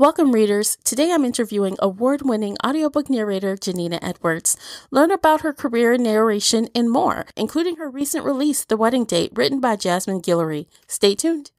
Welcome, readers. Today I'm interviewing award winning audiobook narrator Janina Edwards. Learn about her career in narration and more, including her recent release, The Wedding Date, written by Jasmine Guillory. Stay tuned.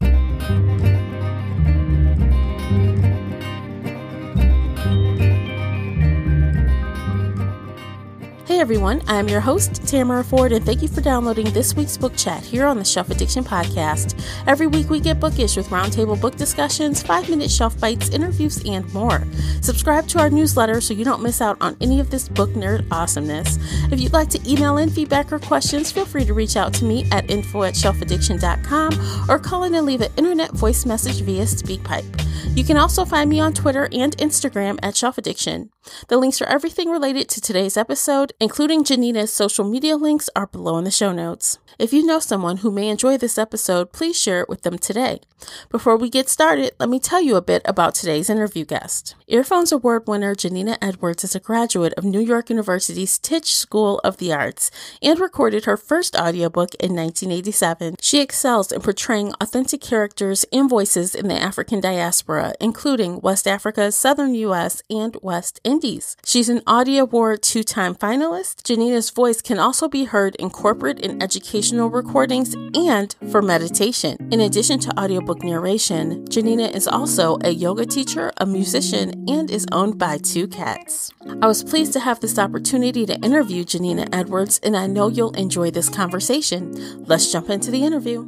Everyone, I'm your host, Tamara Ford, and thank you for downloading this week's book chat here on the Shelf Addiction Podcast. Every week we get bookish with roundtable book discussions, five minute shelf bites, interviews, and more. Subscribe to our newsletter so you don't miss out on any of this book nerd awesomeness. If you'd like to email in feedback or questions, feel free to reach out to me at info at shelfaddiction.com or call in and leave an internet voice message via SpeakPipe. You can also find me on Twitter and Instagram at Shelf Addiction. The links for everything related to today's episode, including Janina's social media links, are below in the show notes. If you know someone who may enjoy this episode, please share it with them today. Before we get started, let me tell you a bit about today's interview guest. Earphones Award winner Janina Edwards is a graduate of New York University's Tisch School of the Arts and recorded her first audiobook in 1987. She excels in portraying authentic characters and voices in the African diaspora, including West Africa, Southern U.S., and West Indies. She's an Audie Award two time finalist. Janina's voice can also be heard in corporate and educational recordings and for meditation. In addition to audiobook narration, Janina is also a yoga teacher, a musician, and is owned by two cats. I was pleased to have this opportunity to interview Janina Edwards, and I know you'll enjoy this conversation. Let's jump into the interview.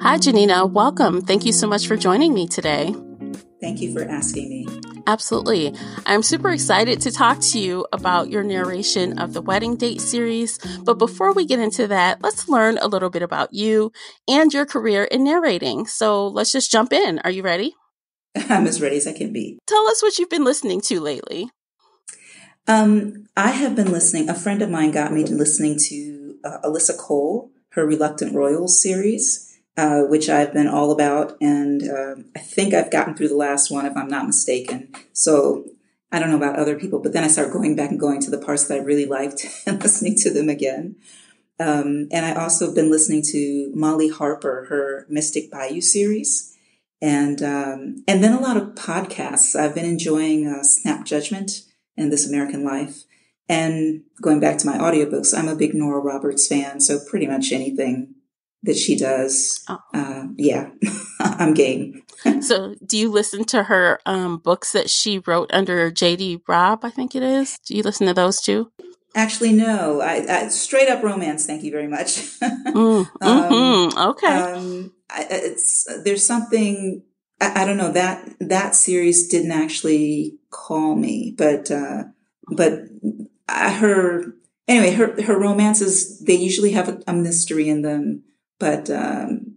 Hi, Janina. Welcome. Thank you so much for joining me today. Thank you for asking me. Absolutely. I'm super excited to talk to you about your narration of the Wedding Date series. But before we get into that, let's learn a little bit about you and your career in narrating. So let's just jump in. Are you ready? I'm as ready as I can be. Tell us what you've been listening to lately. Um, I have been listening. A friend of mine got me to listening to uh, Alyssa Cole, her Reluctant Royals series. Uh, which I've been all about. And uh, I think I've gotten through the last one, if I'm not mistaken. So I don't know about other people, but then I started going back and going to the parts that I really liked and listening to them again. Um, and I also have been listening to Molly Harper, her Mystic Bayou series. And um, and then a lot of podcasts. I've been enjoying uh, Snap Judgment and This American Life. And going back to my audiobooks, I'm a big Nora Roberts fan, so pretty much anything that she does. Oh. Uh, yeah, I'm game. so, do you listen to her um, books that she wrote under J.D. Robb? I think it is. Do you listen to those too? Actually, no. I, I straight up romance. Thank you very much. mm, mm-hmm. um, okay. Um, it's there's something I, I, don't know that that series didn't actually call me, but uh, but I, her anyway. Her her romances they usually have a, a mystery in them but um,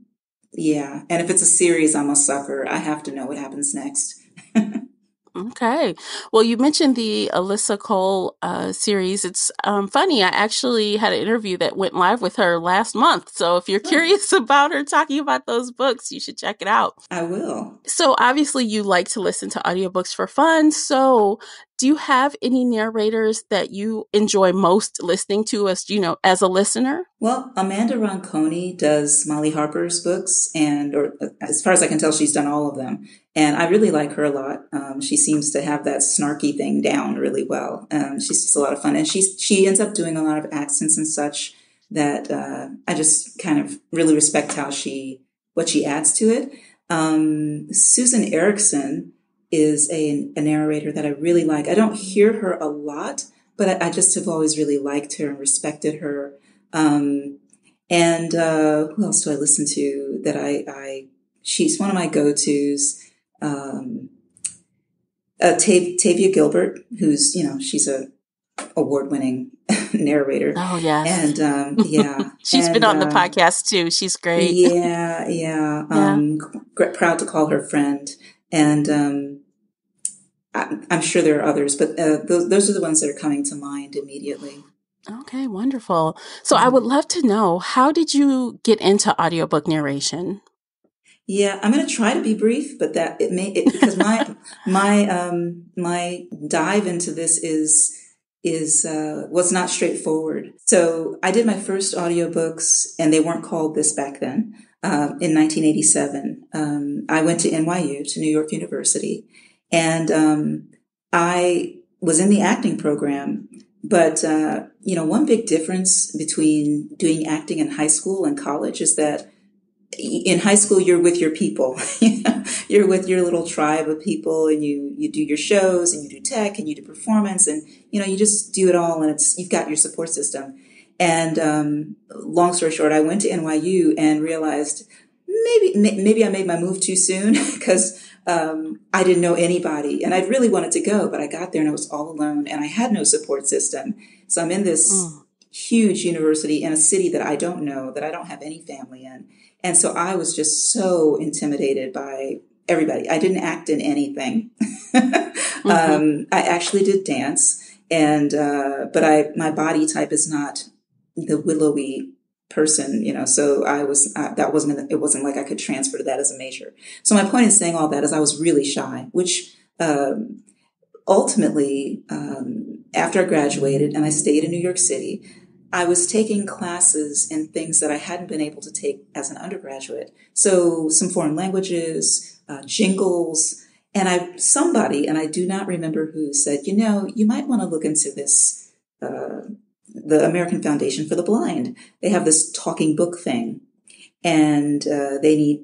yeah, and if it's a series, I'm a sucker. I have to know what happens next. Okay. Well, you mentioned the Alyssa Cole uh, series. It's um, funny. I actually had an interview that went live with her last month. So if you're curious about her talking about those books, you should check it out. I will. So obviously, you like to listen to audiobooks for fun. So do you have any narrators that you enjoy most listening to as you know as a listener? Well amanda ronconi does molly harper's books and or as far as i can tell she's done all of them. And i really like her a lot. Um, she seems to have that snarky thing down really well. Um, she's just a lot of fun. And she's she ends up doing a lot of accents and such that uh, i just kind of really respect how she what she adds to it. Um, susan ericksen is a, a narrator that I really like. I don't hear her a lot, but I, I just have always really liked her and respected her. Um, and uh, who else do I listen to that I, I she's one of my go-tos. Um, uh, Tav- Tavia Gilbert, who's, you know, she's a award-winning narrator. Oh yeah, and um, yeah, she's and, been on uh, the podcast too. She's great. Yeah, yeah. yeah. Um, proud to call her friend, and um, I, am sure there are others, but uh, those, those are the ones that are coming to mind immediately. Okay, wonderful. So mm-hmm. I would love to know how did you get into audiobook narration? Yeah, I'm going to try to be brief, but that it may it, because my my um my dive into this is is uh, was not straightforward. So I did my first audiobooks, and they weren't called this back then. Uh, in 1987, um, I went to NYU to New York University, And um, I was in the acting program, but uh, you know, one big difference between doing acting in high school and college is that in high school you're with your people. You're with your little tribe of people and you you do your shows and you do tech and you do performance and you know you just do it all and it's you've got your support system. And um, long story short i went to nyu and realized maybe maybe i made my move too soon because um, i didn't know anybody and i really wanted to go but i got there and i was all alone and i had no support system so i'm in this mm. huge university in a city that i don't know that i don't have any family in and so I was just so intimidated by everybody. I didn't act in anything. mm-hmm. um, I actually did dance, and uh, but I my body type is not the willowy person, you know. So I was uh, that wasn't it wasn't like I could transfer to that as a major. So my point in saying all that is I was really shy, which um, ultimately um, after I graduated and I stayed in New York City. I was taking classes in things that I hadn't been able to take as an undergraduate. So some foreign languages, uh, jingles, and I somebody, and I do not remember who, said, you know, you might want to look into this. Uh, the American Foundation for the Blind. They have this talking book thing, and uh, they need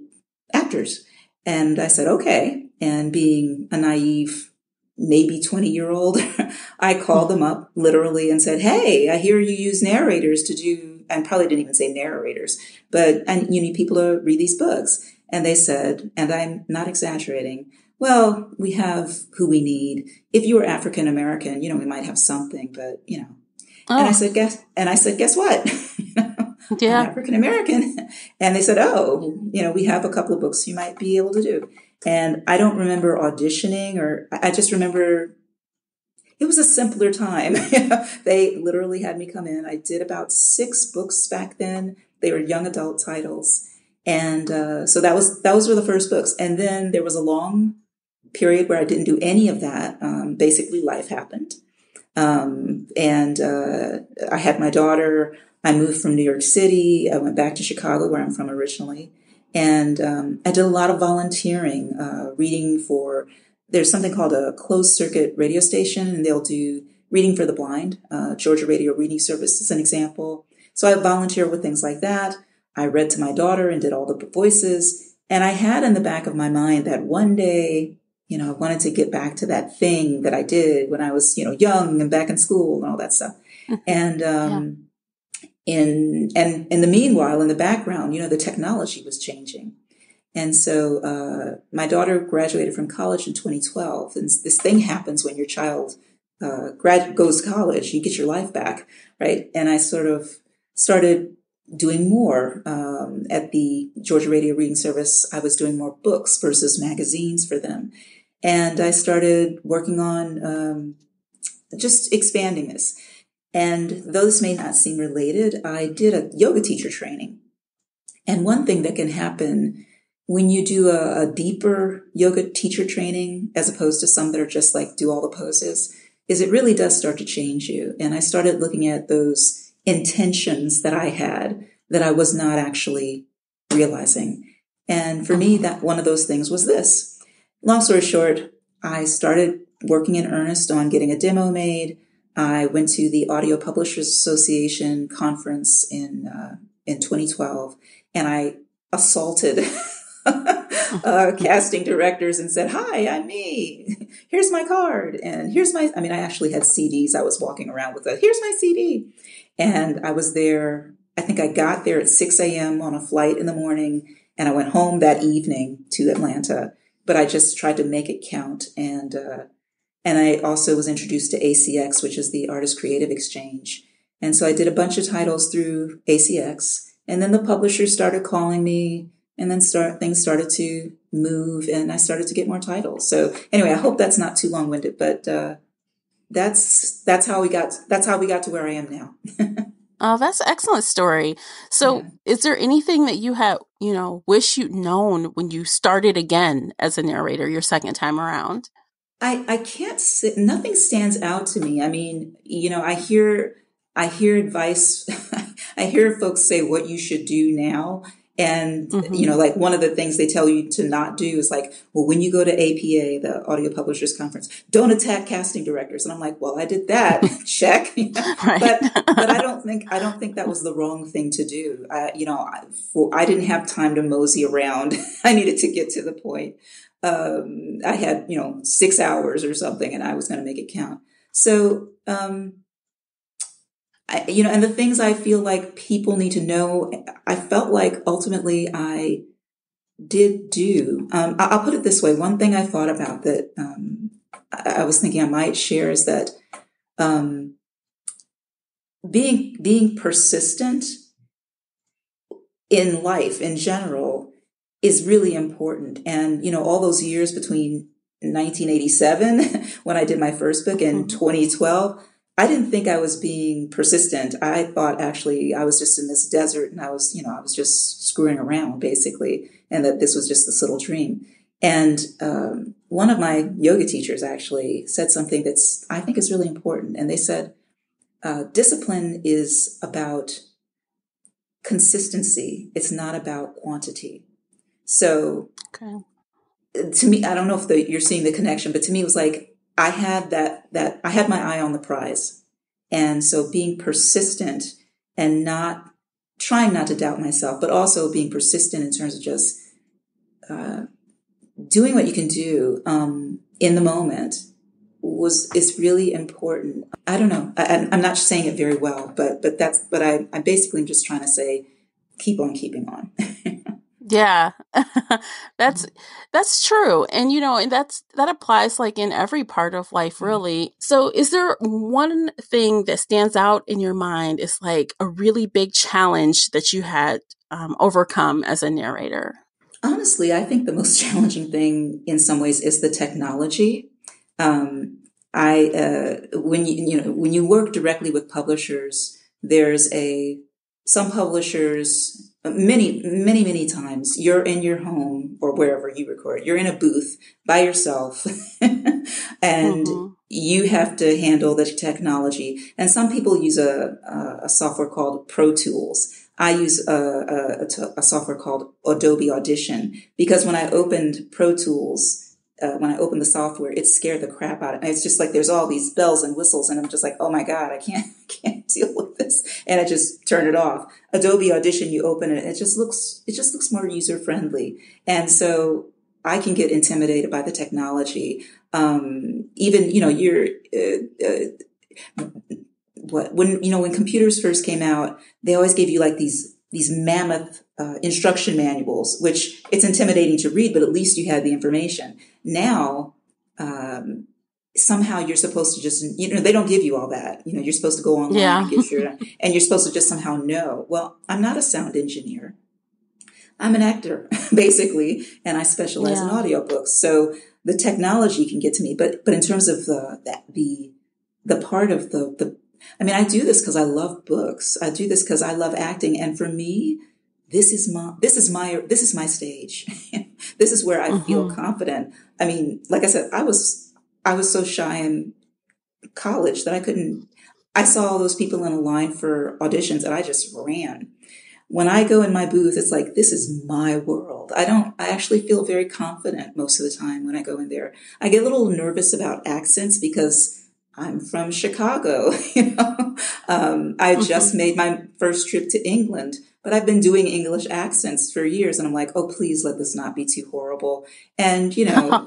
actors. And I said, okay. And being a naive maybe 20 year old, I called them up literally and said, Hey, I hear you use narrators to do, and probably didn't even say narrators, but and you need people to read these books. And they said, and I'm not exaggerating, well, we have who we need. If you were African American, you know, we might have something, but you know. Oh. And I oh. said, guess, and I said, guess what? yeah. African American. And they said, oh, you know, we have a couple of books you might be able to do. And I don't remember auditioning or I just remember it was a simpler time. they literally had me come in. I did about six books back then. They were young adult titles. And uh, so that was those were the first books. And then there was a long period where I didn't do any of that. Um, basically, life happened. Um, and uh, I had my daughter. I moved from New York City. I went back to Chicago, where I'm from originally. And um, I did a lot of volunteering, uh, reading for, there's something called a closed circuit radio station, and they'll do reading for the blind. Uh, Georgia Radio Reading Service is an example. So I volunteer with things like that. I read to my daughter and did all the voices. And I had in the back of my mind that one day, you know, I wanted to get back to that thing that I did when I was, you know, young and back in school and all that stuff. And um, in and in the meanwhile in the background you know the technology was changing. And so uh, my daughter graduated from college in 2012 and this thing happens when your child uh, grad goes to college you get your life back right? And i sort of started doing more um, at the georgia radio reading service. I was doing more books versus magazines for them and i started working on um, just expanding this and though this may not seem related. I did a yoga teacher training. And one thing that can happen when you do a, a, deeper yoga teacher training, as opposed to some that are just like do all the poses, is it really does start to change you. And I started looking at those intentions that I had that I was not actually realizing. And for me, that one of those things was this. Long story short, I started working in earnest on getting a demo made. I went to the Audio Publishers Association conference in uh, in 2012, and I assaulted uh, casting directors and said, "Hi, I'm me. Here's my card, and here's my." I mean, I actually had CDs. I was walking around with a, "Here's my CD," and I was there. I think I got there at 6 a.m. on a flight in the morning, and I went home that evening to Atlanta. But I just tried to make it count, and uh, and I also was introduced to ACX, which is the Artist Creative Exchange. And so I did a bunch of titles through ACX. And then the publishers started calling me and then start things started to move and I started to get more titles. So anyway, I hope that's not too long winded, but uh, that's that's how we got that's how we got to where I am now. oh, that's an excellent story. So yeah. is there anything that you have, you know, wish you'd known when you started again as a narrator your second time around? I, I can't sit, nothing stands out to me. I mean, you know, I hear, I hear advice. I hear folks say what you should do now. And, mm-hmm. you know, like one of the things they tell you to not do is like, well, when you go to APA, the Audio Publishers Conference, don't attack casting directors. And I'm like, well, I did that. Check. right. But, but I don't think, I don't think that was the wrong thing to do. I, you know, I, for, I didn't have time to mosey around. I needed to get to the point. Um, I had, you know, six hours or something and I was going to make it count. So, um, I, you know, and the things I feel like people need to know, I felt like ultimately I did do. Um, I'll put it this way. One thing I thought about that um, I, I, was thinking I might share is that um, being being persistent in life in general is really important. And you know, all those years between 1987 when I did my first book and mm-hmm. 2012 I didn't think I was being persistent. I thought actually I was just in this desert and I was, you know, I was just screwing around basically, and that this was just this little dream. And um, one of my yoga teachers actually said something that's I think is really important. And they said, uh, discipline is about consistency. It's not about quantity. So, okay. to me, I don't know if the, you're seeing the connection, but to me, it was like I had that, that I had my eye on the prize. And so being persistent and not trying not to doubt myself, but also being persistent in terms of just, uh, doing what you can do, um, in the moment was, is really important. I don't know. I, am not saying it very well, but, but that's, but I, I'm basically just trying to say, keep on keeping on. Yeah. that's that's true. And you know, and that's that applies like in every part of life mm-hmm. really. So is there one thing that stands out in your mind is like a really big challenge that you had um, overcome as a narrator? Honestly, I think the most challenging thing in some ways is the technology. Um, I uh, when you you know when you work directly with publishers, there's a some publishers many, many, many times you're in your home or wherever you record, you're in a booth by yourself and mm-hmm. you have to handle the technology. And some people use a, a software called Pro Tools. I use a, a, a software called Adobe Audition because when I opened Pro Tools, uh, when I opened the software, it scared the crap out of me. It's just like there's all these bells and whistles, and I'm just like, oh my god, I can't, can't deal with this, and I just turn it off. Adobe Audition, you open it, it just looks, it just looks more user friendly, and so I can get intimidated by the technology. Um, even you know, you're. Uh, uh, what when you know when computers first came out, they always gave you like these these mammoth uh, instruction manuals, which it's intimidating to read, but at least you had the information. Now, um, somehow you're supposed to just, you know, they don't give you all that. You know, you're supposed to go online yeah. and get your, and you're supposed to just somehow know. Well, I'm not a sound engineer. I'm an actor, basically, and I specialize yeah. in audiobooks. So the technology can get to me, but, but in terms of the, that, the, the part of the, the I mean, I do this because I love books. I do this because I love acting. And for me, this is my, this is my, this is my stage. this is where I mm-hmm. feel confident. I mean, like I said, I was, I was so shy in college that I couldn't, I saw all those people in a line for auditions and I just ran. When I go in my booth, it's like, this is my world. I don't, I actually feel very confident most of the time when I go in there. I get a little nervous about accents because I'm from Chicago. You know, um, I just mm-hmm. made my first trip to England, but I've been doing English accents for years, and I'm like, oh, please let this not be too horrible. And you know,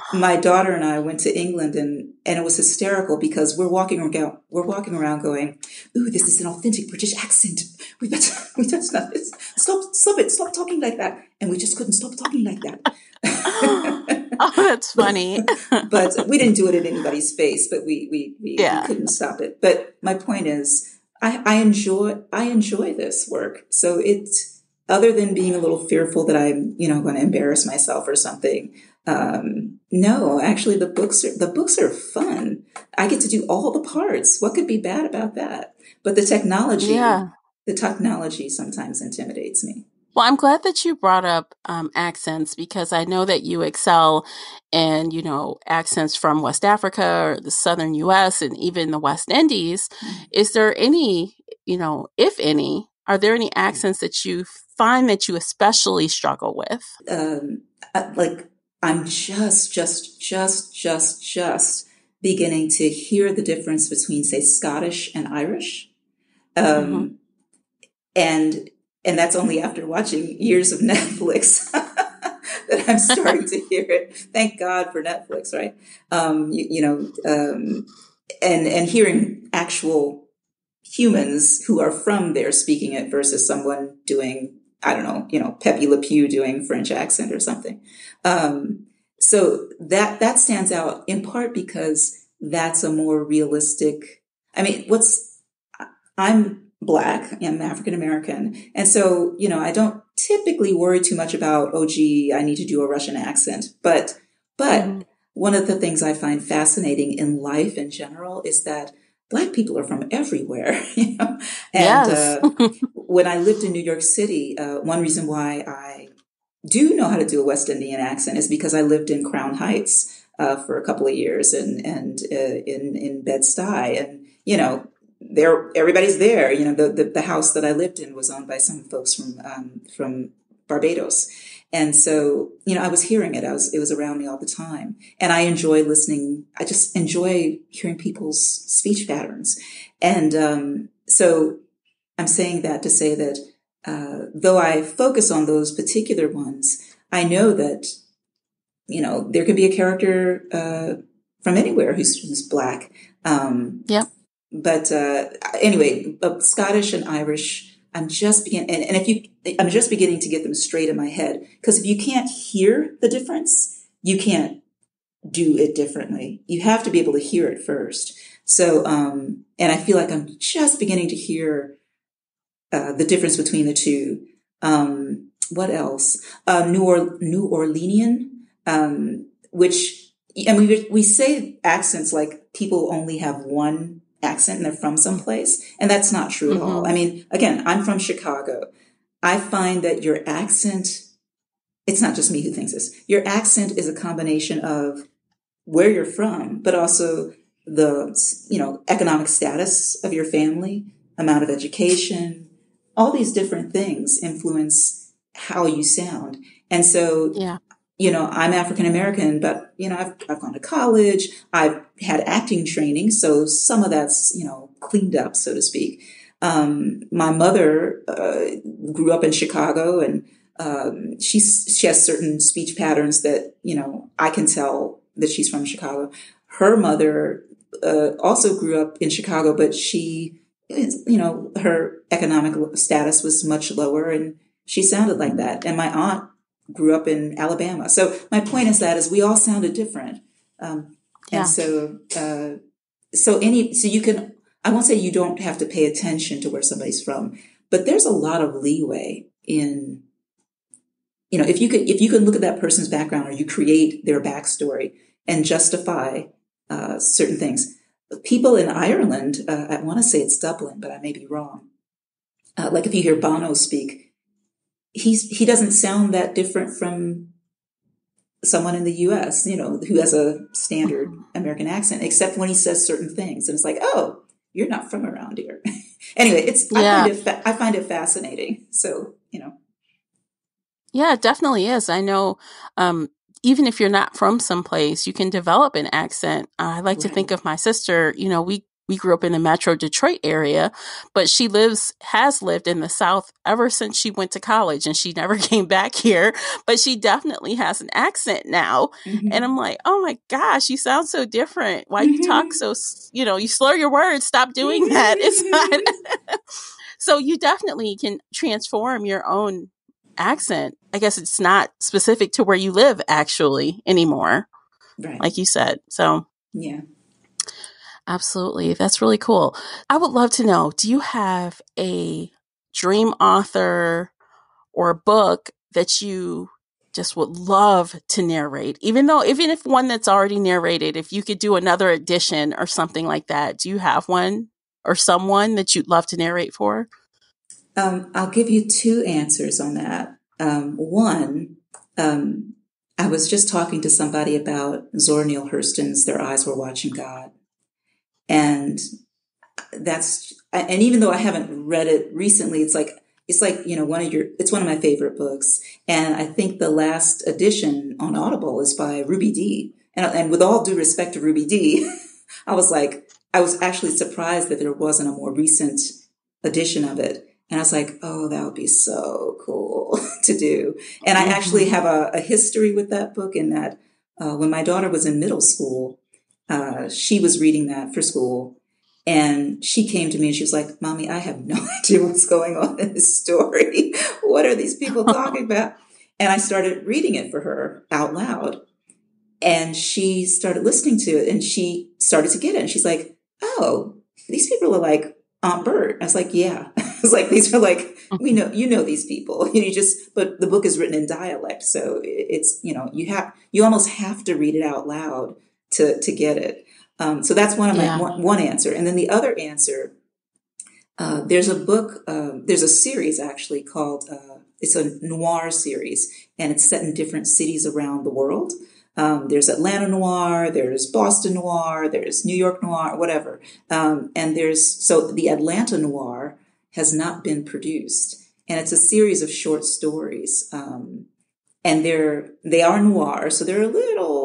my daughter and I went to England, and and it was hysterical because we're walking around, we're walking around going, ooh, this is an authentic British accent. We better, we better stop this. Stop, stop it, stop talking like that. And we just couldn't stop talking like that. oh, that's funny. but we didn't do it in anybody's face, but we we, we, yeah. we couldn't stop it. But my point is, I, I enjoy I enjoy this work. So it's other than being a little fearful that I'm you know going to embarrass myself or something. Um, no, actually, the books are the books are fun. I get to do all the parts. What could be bad about that? But the technology, yeah. the technology sometimes intimidates me. Well, I'm glad that you brought up um, accents because I know that you excel in, you know, accents from West Africa or the Southern U.S. and even the West Indies. Mm-hmm. Is there any, you know, if any, are there any accents that you find that you especially struggle with? Um, uh, like I'm just, just, just, just, just beginning to hear the difference between, say, Scottish and Irish. Um, mm-hmm. And and that's only after watching years of Netflix that I'm starting to hear it. Thank God for Netflix, right? Um, you, you, know, um, and and hearing actual humans who are from there speaking it versus someone doing I don't know, you know, Pepe Le Pew doing French accent or something. Um, so that that stands out in part because that's a more realistic. I mean, what's I'm black, I'm African American, and so you know, I don't typically worry too much about, oh, gee, I need to do a Russian accent, but but mm-hmm. one of the things I find fascinating in life in general is that black people are from everywhere, you know. And yes. uh, when I lived in New York City, uh, one reason why I do know how to do a West Indian accent is because I lived in Crown Heights uh, for a couple of years and and uh, in in Bed Stuy, and you know. There, everybody's there. You know, the, the, the house that I lived in was owned by some folks from um, from Barbados, and so, you know, I was hearing it. I was, it was around me all the time. And I enjoy listening. I just enjoy hearing people's speech patterns. And, um, so I'm saying that to say that, uh, though I focus on those particular ones, I know that, you know, there can be a character, uh, from anywhere who's, who's black. Um, yeah. But, uh, anyway, uh, Scottish and Irish, I'm just beginning, and, if you, I'm just beginning to get them straight in my head. Because if you can't hear the difference, you can't do it differently. You have to be able to hear it first. So, um, and I feel like I'm just beginning to hear uh, the difference between the two. Um, what else? Uh, New, or- New Orleanian, um, which, and we we say accents like people only have one accent and they're from someplace. And that's not true mm-hmm. at all. Mm-hmm. I mean, again, I'm from Chicago. I find that your accent, it's not just me who thinks this. Your accent is a combination of where you're from, but also the, you know, economic status of your family, amount of education, all these different things influence how you sound. And so yeah you know, I'm African American, but you know, I've, I've gone to college. I've had acting training, so some of that's you know cleaned up, so to speak. Um, my mother uh, grew up in Chicago, and um, she's she has certain speech patterns that you know I can tell that she's from Chicago. Her mother uh, also grew up in Chicago, but she, you know, her economic status was much lower, and she sounded like that. And my aunt grew up in Alabama. So my point is that is we all sounded different. Um, and yeah. so, uh, so any, so you can, I won't say you don't have to pay attention to where somebody's from, but there's a lot of leeway in, you know, if you could, if you can look at that person's background or you create their backstory and justify, uh, certain things. People in Ireland, uh, I want to say it's Dublin, but I may be wrong. Uh, like if you hear Bono speak, he's he doesn't sound that different from someone in the US, you know, who has a standard American accent, except when he says certain things. And it's like, oh, you're not from around here. anyway, it's, yeah. I, find it fa- I find it fascinating. So, you know. Yeah, it definitely is. I know, um, even if you're not from someplace, you can develop an accent. I like right. to think of my sister, you know, we we grew up in the metro Detroit area, but she lives, has lived in the South ever since she went to college and she never came back here. But she definitely has an accent now. Mm-hmm. And I'm like, oh my gosh, you sound so different. Why mm-hmm. you talk mm-hmm. so, you know, you slur your words. Stop doing that. It's not. so you definitely can transform your own accent. I guess it's not specific to where you live actually anymore. Right. Like you said. So, yeah. Absolutely. That's really cool. I would love to know do you have a dream author or book that you just would love to narrate? Even though, even if one that's already narrated, if you could do another edition or something like that, do you have one or someone that you'd love to narrate for? Um, I'll give you two answers on that. Um, one, um, I was just talking to somebody about Zora Neale Hurston's Their Eyes Were Watching God. And that's, and even though I haven't read it recently, it's like, it's like you know one of your it's one of my favorite books and i think the last edition on audible is by ruby Dee. and, and with all due respect to ruby Dee, I was like i was actually surprised that there wasn't a more recent edition of it and i was like oh that would be so cool to do and i actually mm-hmm. have a, a history with that book in that uh, when my daughter was in middle school uh, she was reading that for school and she came to me and she was like, Mommy, I have no idea what's going on in this story. what are these people talking about? And I started reading it for her out loud. And she started listening to it and she started to get it. And she's like, Oh, these people are like Aunt Bert. I was like, Yeah. I was like, These are like, we know, you know, these people. You just, but the book is written in dialect. So it's, you know, you have, you almost have to read it out loud to, to get it. Um, so that's one of my yeah. one, one, answer, and then the other answer. Uh, there's a book. Uh, there's a series actually called. Uh, it's a noir series, and it's set in different cities around the world. Um, there's Atlanta noir, there's Boston noir, there's New York noir, whatever. Um, and there's so the Atlanta noir has not been produced, and it's a series of short stories. Um, and they're they are noir, so they're a little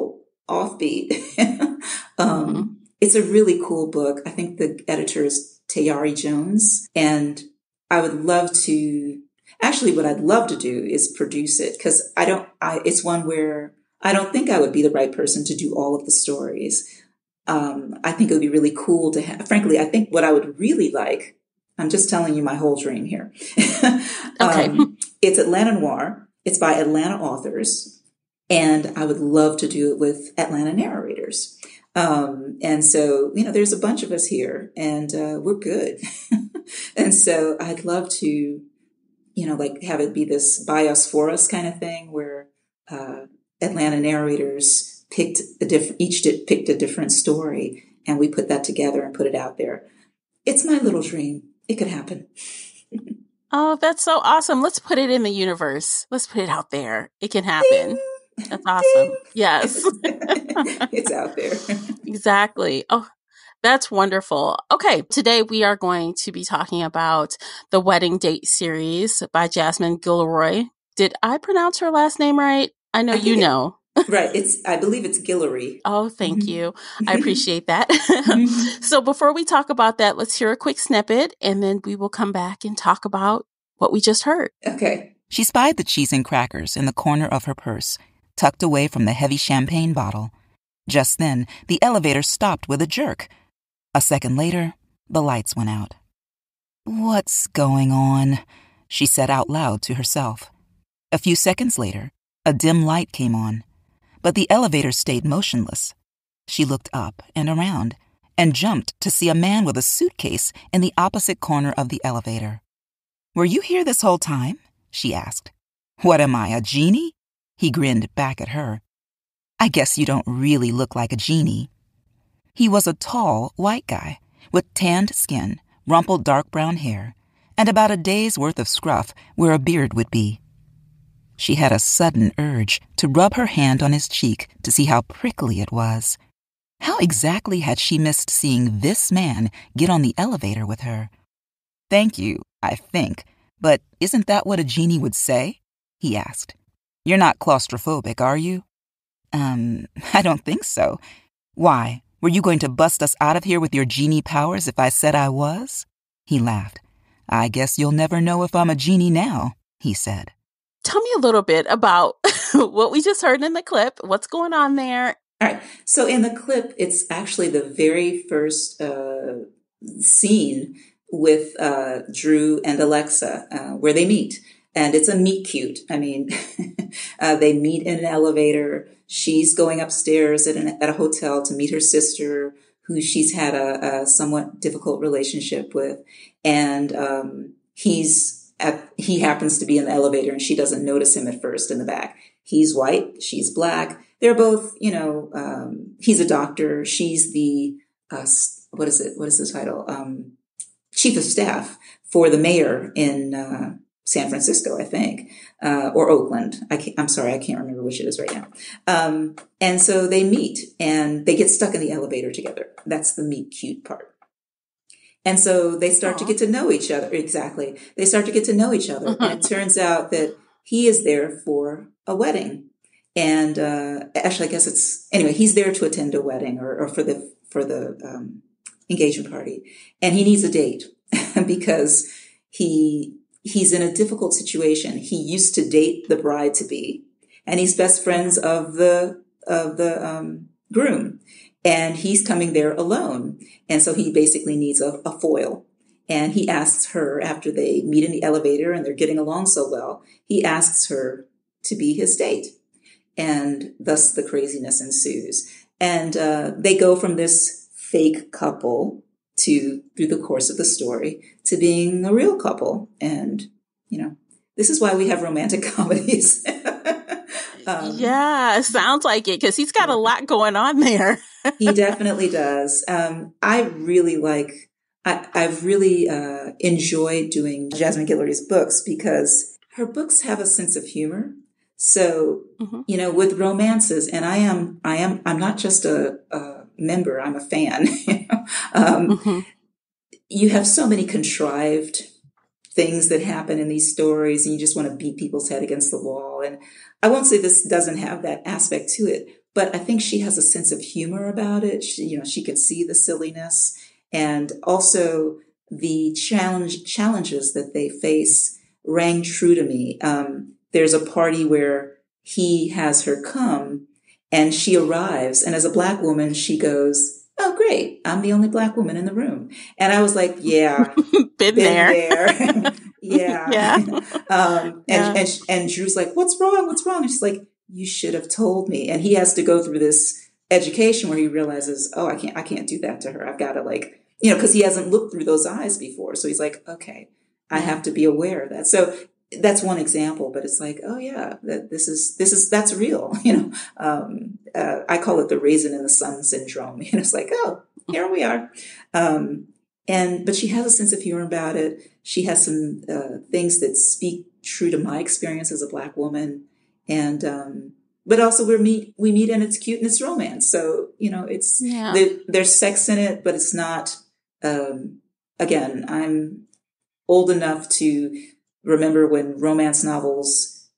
offbeat. um, mm-hmm. It's a really cool book. I think the editor is Tayari Jones, and I would love to. Actually, what I'd love to do is produce it because I don't. I, it's one where I don't think I would be the right person to do all of the stories. Um, I think it would be really cool to have. Frankly, I think what I would really like. I'm just telling you my whole dream here. okay. Um, it's Atlanta Noir. It's by Atlanta authors. And I would love to do it with Atlanta narrators. Um, and so, you know, there's a bunch of us here and uh, we're good. and so I'd love to, you know, like have it be this by us for us kind of thing where uh, Atlanta narrators picked a different, each did, picked a different story and we put that together and put it out there. It's my little dream. It could happen. oh, that's so awesome. Let's put it in the universe. Let's put it out there. It can happen. Ding. That's awesome. Yes. it's out there. exactly. Oh, that's wonderful. Okay, today we are going to be talking about the Wedding Date series by Jasmine Guillory. Did I pronounce her last name right? I know I you know. right. It's I believe it's Guillory. Oh, thank mm-hmm. you. I appreciate that. Mm-hmm. so before we talk about that, let's hear a quick snippet and then we will come back and talk about what we just heard. Okay. She spied the cheese and crackers in the corner of her purse tucked away from the heavy champagne bottle. Just then, the elevator stopped with a jerk. A second later, the lights went out. What's going on? she said out loud to herself. A few seconds later, a dim light came on, but the elevator stayed motionless. She looked up and around and jumped to see a man with a suitcase in the opposite corner of the elevator. Were you here this whole time? she asked. What am I, a genie? He grinned back at her. I guess you don't really look like a genie. He was a tall, white guy with tanned skin, rumpled dark brown hair, and about a day's worth of scruff where a beard would be. She had a sudden urge to rub her hand on his cheek to see how prickly it was. How exactly had she missed seeing this man get on the elevator with her? Thank you, I think, but isn't that what a genie would say? he asked. You're not claustrophobic, are you? Um, I don't think so. Why? Were you going to bust us out of here with your genie powers if I said I was? He laughed. I guess you'll never know if I'm a genie now, he said. Tell me a little bit about what we just heard in the clip. What's going on there? All right. So in the clip, it's actually the very first uh, scene with uh, Drew and Alexa uh, where they meet and it's a meet cute. I mean, uh, they meet in an elevator. She's going upstairs at, an, at a hotel to meet her sister, who she's had a, a somewhat difficult relationship with, and um, he's at, he happens to be in the elevator, and she doesn't notice him at first in the back. He's white, she's black. They're both, you know, um, he's a doctor. She's the uh, what is it? What is the title? Um, chief of staff for the mayor in uh, San Francisco, I think, uh, or Oakland. I am sorry, I can't remember which it is right now. Um, and so they meet and they get stuck in the elevator together. That's the meet cute part. And so they start Aww. to get to know each other. Exactly. They start to get to know each other. and it turns out that he is there for a wedding. And uh, actually, I guess it's anyway. He's there to attend a wedding or, or for the for the um, engagement party, and he needs a date because he he's in a difficult situation. He used to date the bride to be, and he's best friends of the of the um, groom, and he's coming there alone, and so he basically needs a, a foil. And he asks her after they meet in the elevator and they're getting along so well. He asks her to be his date and thus the craziness ensues. And uh, they go from this fake couple to through the course of the story to being a real couple. And you know, this is why we have romantic comedies. um, yeah, sounds like it because he's got a lot going on there. he definitely does. Um, I really like. I, I've really uh, enjoyed doing Jasmine Guillory's books because her books have a sense of humor so, mm-hmm. you know, with romances, and I am, I am, I'm not just a, a member, I'm a fan. You, know? um, mm-hmm. you have so many contrived things that happen in these stories, and you just want to beat people's head against the wall. And I won't say this doesn't have that aspect to it, but I think she has a sense of humor about it. She, you know, she can see the silliness and also the challenge challenges that they face rang true to me. Um, there's a party where he has her come and she arrives. And as a black woman, she goes, Oh, great. I'm the only black woman in the room. And I was like, yeah, been, been there. there. yeah. yeah. um, and, yeah. And, and Drew's like, what's wrong? What's wrong? And she's like, you should have told me. And he has to go through this education where he realizes, oh, I can't, I can't do that to her. I've got to like, you know, cause he hasn't looked through those eyes before. So he's like, okay, I have to be aware of that. So that's one example, but it's like, oh yeah, that this is this is that's real. You know, um, uh, I call it the raisin in the sun syndrome. You know, it's like, oh, here we are. Um, and but she has a sense of humor about it. She has some uh, things that speak true to my experience as a black woman, and um, but also we meet we meet and it's cute and it's romance. So you know, it's yeah. there, there's sex in it, but it's not. Um, again, I'm old enough to remember when romance novels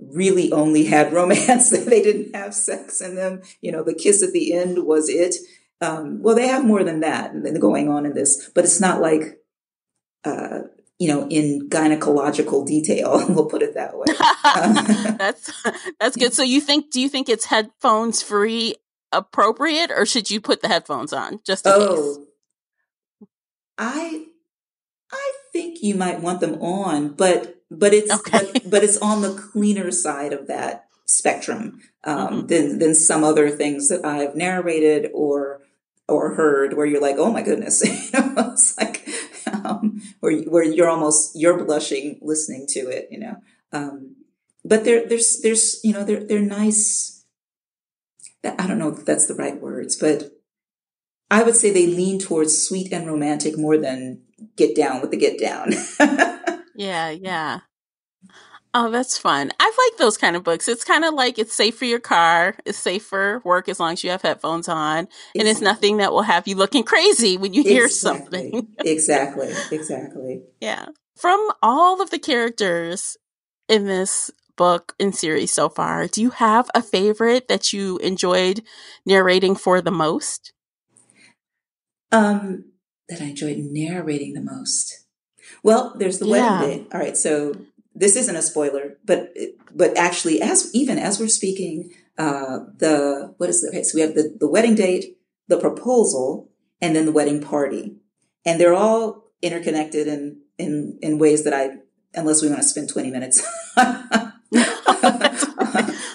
really only had romance, they didn't have sex in them. You know, the kiss at the end was it. Um, well, they have more than that going on in this, but it's not like, uh, you know, in gynecological detail. We'll put it that way. that's that's good. So you think? Do you think it's headphones free appropriate, or should you put the headphones on just in oh, case? I I think you might want them on, but but it's okay. but, but, it's on the cleaner side of that spectrum um, mm-hmm. than than some other things that I've narrated or or heard where you're like, oh my goodness, it's like um, where where you're almost you're blushing listening to it, you know. Um, but there there's there's you know they're they're nice. I don't know if that's the right words, but I would say they lean towards sweet and romantic more than get down with the get down. yeah, yeah. Oh, that's fun. I like those kind of books. It's kind of like it's safe for your car, it's safe for work as long as you have headphones on, exactly. and it's nothing that will have you looking crazy when you hear exactly. something. exactly, exactly. Yeah. From all of the characters in this book and series so far, do you have a favorite that you enjoyed narrating for the most? Um, that I enjoyed narrating the most. Well, there's the yeah. wedding day. All right, so this isn't a spoiler, but but actually, as even as we're speaking, uh, the what is the okay? So we have the the wedding date, the proposal, and then the wedding party, and they're all interconnected in in in ways that I, unless we want to spend twenty minutes.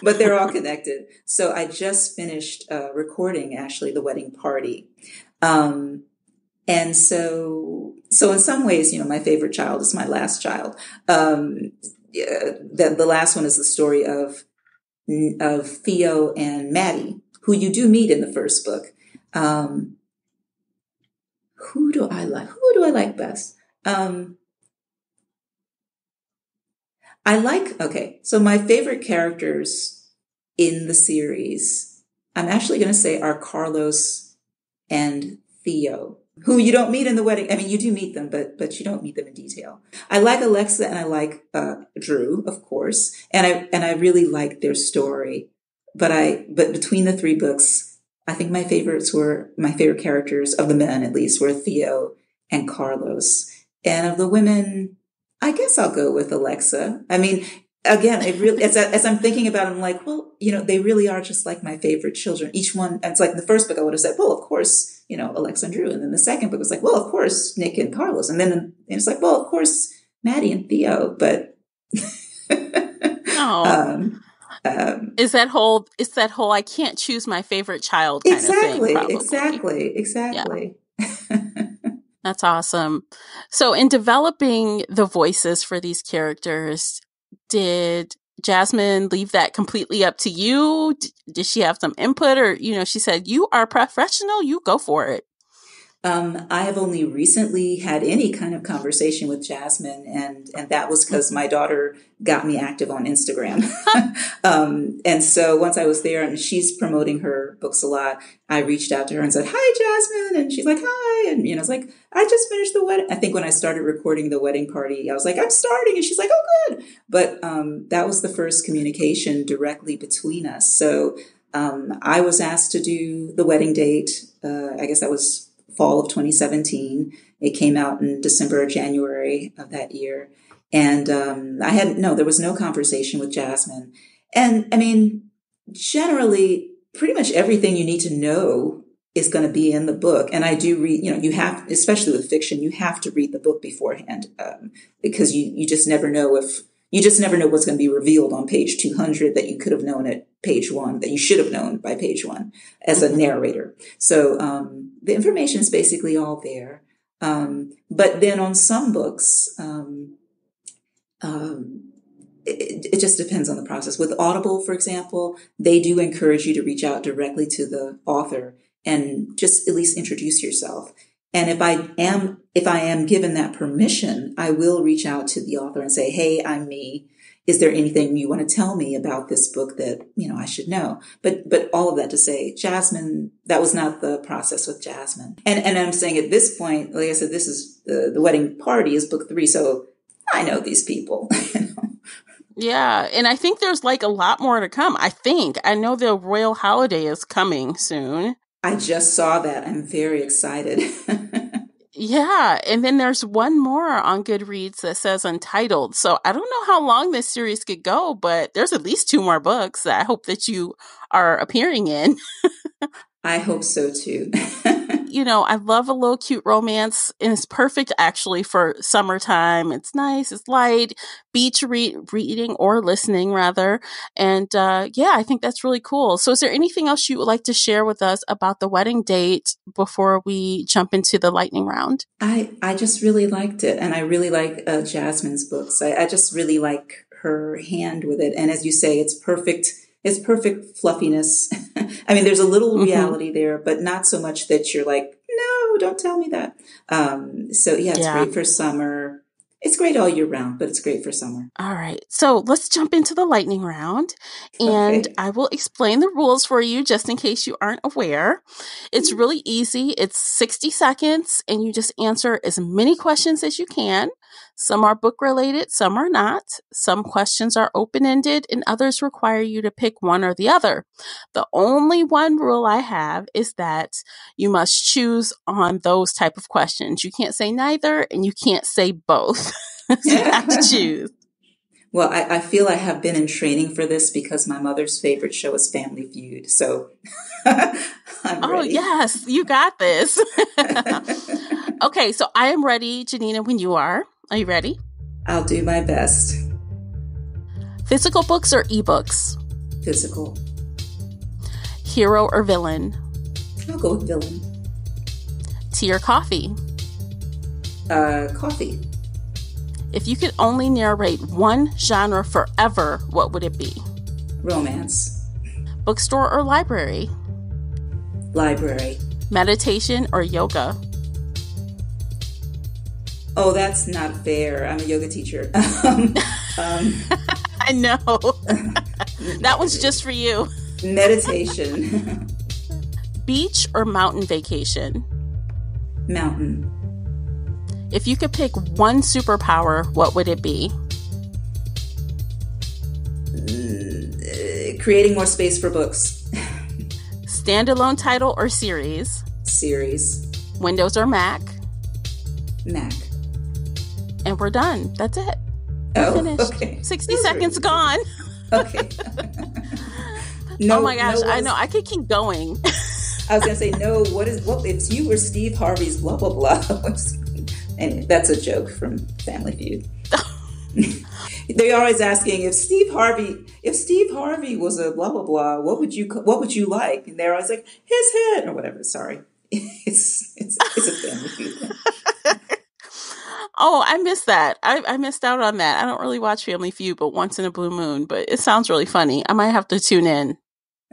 but they're all connected. So I just finished uh, recording actually the wedding party. Um, and so, so in some ways, you know, my favorite child is my last child. Um, the, the last one is the story of, of Theo and Maddie, who you do meet in the first book. Um, who do I like? Who do I like best? Um, I like, okay, so my favorite characters in the series, I'm actually going to say are Carlos and Theo. Who you don't meet in the wedding. I mean, you do meet them, but but you don't meet them in detail. I like Alexa and I like uh, Drew, of course, and I and I really like their story. But I but between the three books, I think my favorites were my favorite characters of the men, at least, were Theo and Carlos, and of the women. I guess I'll go with Alexa. I mean, again, it really, as, I, as I'm thinking about it, I'm like, well, you know, they really are just like my favorite children. Each one, it's like in the first book, I would have said, well, of course, you know, Alexa and Drew. And then the second book was like, well, of course, Nik and Carlos. And then and it's like, well, of course, Maddie and Theo. But, oh. um, um, is that whole, is that whole, I can't choose my favorite child exactly, thing, Exactly, exactly. Yeah. That's awesome. So, in developing the voices for these characters, did Jasmine leave that completely up to you? did she have some input or, you know, she said, you are professional, you go for it? Um, I have only recently had any kind of conversation with Jasmine, and and that was because my daughter got me active on Instagram. um, and so once I was there, and she's promoting her books a lot, I reached out to her and said, "Hi, Jasmine," and she's like, "Hi," and you know, it's like I just finished the wedding. I think when I started recording the wedding party, I was like, "I'm starting," and she's like, "Oh, good." But um, that was the first communication directly between us. So um, I was asked to do the wedding date. Uh, I guess that was fall of 2017. It came out in December or January of that year. And um, I had no, there was no conversation with Jasmine. And I mean, generally, pretty much everything you need to know is going to be in the book. And I do read, you know, you have, especially with fiction, you have to read the book beforehand um, because you, you just never know if, you just never know what's going to be revealed on page 200 that you could have known at page one, that you should have known by page one as a narrator. So um, the information is basically all there. Um, but then on some books, um, um, it, it, just depends on the process. With Audible, for example, they do encourage you to reach out directly to the author and just at least introduce yourself. And if I am, if I am given that permission, I will reach out to the author and say, Hey, I'm me. Is there anything you want to tell me about this book that, you know, I should know? But, but all of that to say, Jasmine, that was not the process with Jasmine. And, and I'm saying at this point, like I said, this is the, the wedding party is book three. So I know these people. Yeah, and I think there's like a lot more to come. I think I know the royal holiday is coming soon. I just saw that. I'm very excited. yeah, and then there's one more on Goodreads that says Untitled. So I don't know how long this series could go, but there's at least two more books that I hope that you are appearing in. I hope so too. you know, I love a little cute romance and it's perfect actually for summertime. It's nice, it's light, beach re- reading or listening rather. And uh, yeah, I think that's really cool. So is there anything else you would like to share with us about the wedding date before we jump into the lightning round? I, I just really liked it. And I really like uh, Jasmine's books. I, I just really like her hand with it. And as you say, it's perfect it's perfect fluffiness. I mean, there's a little mm-hmm. reality there, but not so much that you're like, no, don't tell me that. Um, so yeah, it's yeah. great for summer. It's great all year round, but it's great for summer. All right. So let's jump into the lightning round. And okay. I will explain the rules for you just in case you aren't aware. It's mm-hmm. really easy. It's 60 seconds, and you just answer as many questions as you can. Some are book related, some are not. Some questions are open ended, and others require you to pick one or the other. The only one rule I have is that you must choose on those type of questions. You can't say neither, and you can't say both. so you have to choose. Well, I, I, feel I have been in training for this because my mother's favorite show is Family Feud. So I'm Oh, yes, you got this. okay, so I am ready, Janina, when you are. Are you ready? I'll do my best. Physical books or ebooks? Physical. Hero or villain? I'll go with villain. Tea or coffee? Uh, coffee. If you could only narrate one genre forever, what would it be? Romance. Bookstore or library? Library. Meditation or yoga? Oh, that's not fair. I'm a yoga teacher. um, I know. that was just for you. Meditation. Beach or mountain vacation? Mountain. If you could pick one superpower, what would it be? Uh, creating more space for books. Standalone title or series? Series. Windows or Mac? Mac. And we're done. That's it. Oh, Finished. okay. 60 Those are- seconds gone. Okay. no, oh my gosh, no I know. I could keep going. I was gonna say no. What is what? It's you or Steve Harvey's blah blah blah. and that's a joke from Family Feud. They're always asking if Steve Harvey, if Steve Harvey was a blah blah blah, what would you what would you like? And they're always like his head or whatever. Sorry, it's it's it's a Family Feud. Oh, I missed that. I, I missed out on that. I don't really watch Family Feud, but once in a blue moon. But it sounds really funny. I might have to tune in.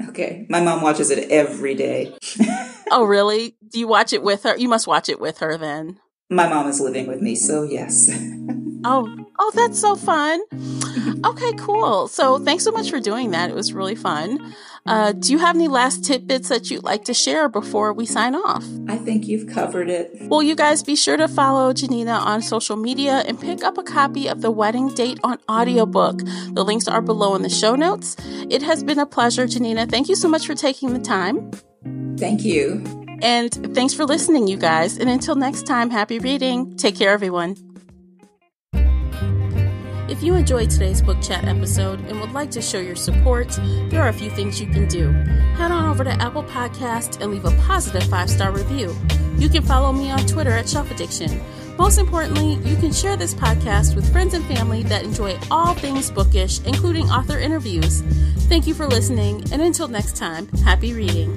Okay, my mom watches it every day. Oh, really? Do you watch it with her? You must watch it with her then. My mom is living with me, so yes. Oh, oh, that's so fun. Okay, cool. So thanks so much for doing that. It was really fun. Uh, do you have any last tidbits that you'd like to share before we sign off? I think you've covered it. Well, you guys be sure to follow Janina on social media and pick up a copy of The Wedding Date on audiobook. The links are below in the show notes. It has been a pleasure, Janina. Thank you so much for taking the time. Thank you. And thanks for listening, you guys. And until next time, happy reading. Take care, everyone. If you enjoyed today's book chat episode and would like to show your support, there are a few things you can do. Head on over to Apple Podcast and leave a positive five star review. You can follow me on Twitter at Shelf Addiction. Most importantly, you can share this podcast with friends and family that enjoy all things bookish, including author interviews. Thank you for listening, and until next time, happy reading.